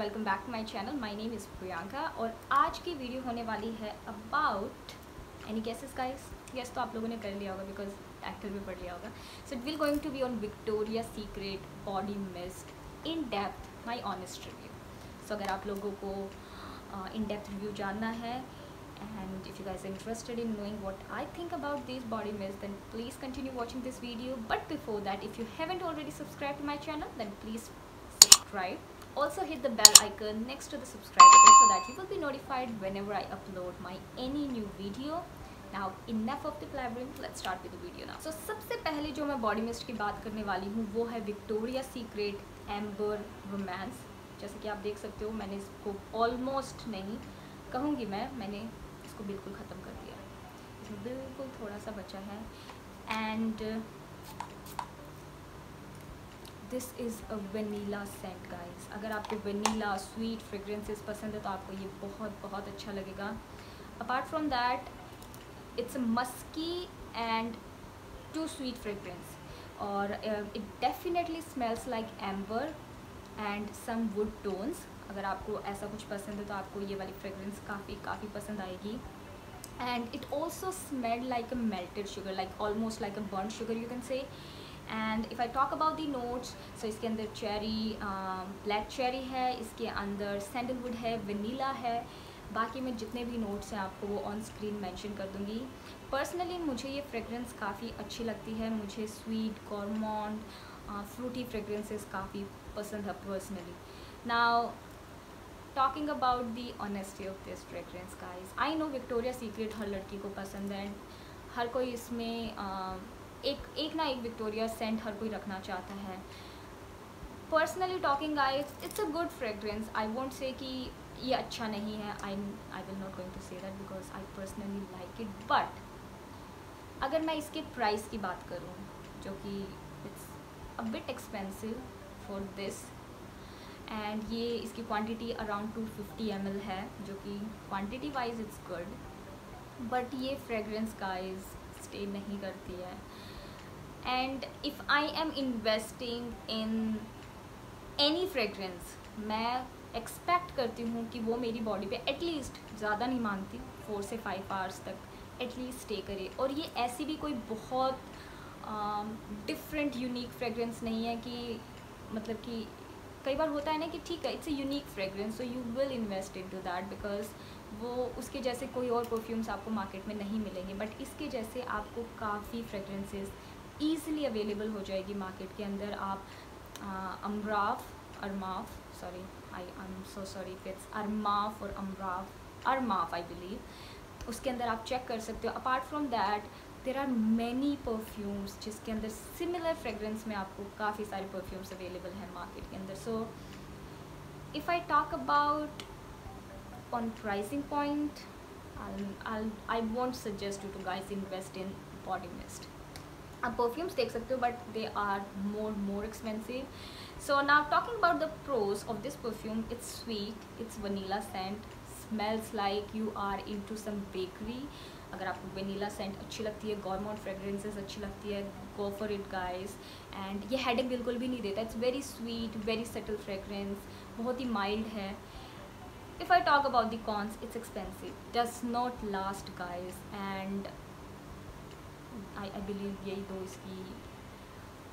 Welcome back to my channel my name is Priyanka और आज की वीडियो होने वाली है about any guesses guys guess तो आप लोगों ने कर लिया होगा बिकॉज़ एक्टर भी पढ़ लिया होगा. So it will going to be on Victoria secret body mist in depth my honest review so अगर आप लोगों को इन डेप्थ रिव्यू जानना है and if you guys interested in knowing what I think about this body mist then please continue watching this video but before that if you haven't already subscribe to my channel then please subscribe also hit the bell icon next to the subscribe button so that you will be notified whenever I upload my any new video now enough of the blabbering let's start with the video now so सबसे पहले जो मैं body mist की बात करने वाली हूँ वो है विक्टोरिया सीक्रेट एम्बर रोमांस जैसे कि आप देख सकते हो मैंने इसको ऑलमोस्ट नहीं कहूँगी मैं मैंने इसको बिल्कुल ख़त्म कर दिया इसमें बिल्कुल थोड़ा सा बचा है and this is a vanilla scent guys अगर आपको वनीला स्वीट फ्रेग्रेंसेस पसंद है तो आपको ये बहुत बहुत अच्छा लगेगा। Apart from that it's a musky and too sweet fragrance और it definitely smells like amber and some wood tones अगर आपको ऐसा कुछ पसंद है तो आपको ये वाली फ्रेग्रेंस काफ़ी काफ़ी पसंद आएगी। And it also smell like a melted sugar like almost like a burn sugar you can say and if I talk about the notes so इसके अंदर चेरी ब्लैक चेरी है इसके अंदर सैंडलवुड है वनीला है बाकी मैं जितने भी नोट्स हैं आपको वो ऑन स्क्रीन मेंशन कर दूँगी। पर्सनली मुझे ये फ्रेगरेंस काफ़ी अच्छी लगती है मुझे स्वीट गॉर्मॉन्ड फ्रूटी फ्रेगरेंसेस काफ़ी पसंद है personally now talking about the honesty of this fragrance guys I know Victoria secret हर लड़की को पसंद है। हर कोई इसमें uh, एक एक ना एक विक्टोरिया सेंट हर कोई रखना चाहता है। Personally talking guys it's a good fragrance I won't say कि ये अच्छा नहीं है. I I will not going to say that because I personally like it but अगर मैं इसके प्राइस की बात करूँ, जो कि it's a bit expensive for this and ये इसकी क्वांटिटी अराउंड 250 फिफ्टी है, जो कि quantity wise it's good but ये फ्रेगरेंस गाइज़ स्टे नहीं करती है. And if I am investing in any fragrance मैं एक्सपेक्ट करती हूँ कि वो मेरी बॉडी पे एटलीस्ट ज़्यादा नहीं मानती फोर से फाइव आवर्स तक एटलीस्ट स्टे करे। और ये ऐसी भी कोई बहुत डिफरेंट यूनिक फ्रेगरेंस नहीं है कि मतलब कि कई बार होता है ना कि ठीक है it's a unique fragrance so you will invest in to that because वो उसके जैसे कोई और परफ्यूम्स आपको मार्केट में नहीं मिलेंगे। बट इसके जैसे आपको काफ़ी फ्रेगरेंसेस ईजिली अवेलेबल हो जाएगी मार्केट के अंदर। आप Amraf Armaf sorry I am so sorry it's Armaf और अमराफ अरमाफ आई बिलीव उसके अंदर आप चेक कर सकते हो। Apart from that there are many perfumes जिसके अंदर सिमिलर फ्रेगरेंस में आपको काफ़ी सारे परफ्यूम्स अवेलेबल हैं मार्केट के अंदर। So if I talk about on pricing point I won't suggest you to guys invest in body mist आप परफ्यूम्स देख सकते हो but they are more more expensive so now talking about the pros of this perfume it's sweet it's vanilla scent smells like you are in to some bakery अगर आपको vanilla Saint अच्छी लगती है गॉर्मोट fragrances अच्छी लगती है go for it guys and ये headache बिल्कुल भी नहीं देता. It's very sweet very settle fragrance बहुत ही माइल्ड है. If I talk about the cons it's expensive does not last guys and I I believe यही दो इसकी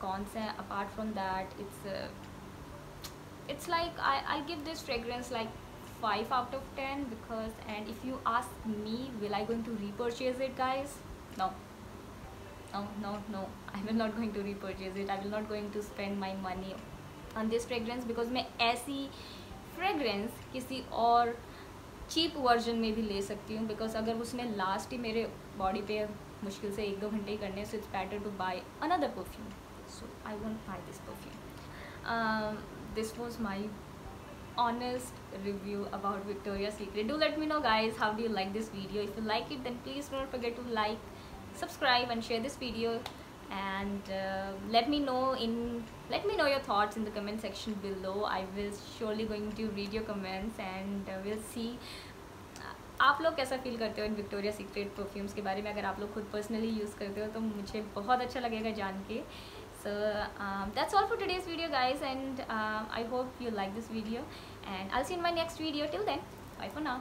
कॉन्स हैं apart from that it's it's like I I give this fragrance like five out of ten because and if you ask me will I going to repurchase it guys no no no no I will not going to repurchase it I will not going to spend my money on this fragrance because मैं ऐसी fragrance किसी और cheap version में भी ले सकती हूँ because अगर उसने लास्ट ही मेरे बॉडी पे मुश्किल से एक दो घंटे ही करने so it's better to buy another perfume so I want buy this perfume this was my honest review about Victoria's Secret. Do let me know guys how do you like this video. If you like it then please don't forget to like, subscribe and share this video and uh, let me know in let me know your thoughts in the comment section below. I will surely going to read your comments and uh, we'll see आप लोग कैसा feel करते हो in Victoria secret perfumes के बारे में? अगर आप लोग खुद पर्सनली यूज़ करते हो तो मुझे बहुत अच्छा लगेगा जान के। So that's all for today's video guys and I hope you like this video and I see in my next video till then bye for now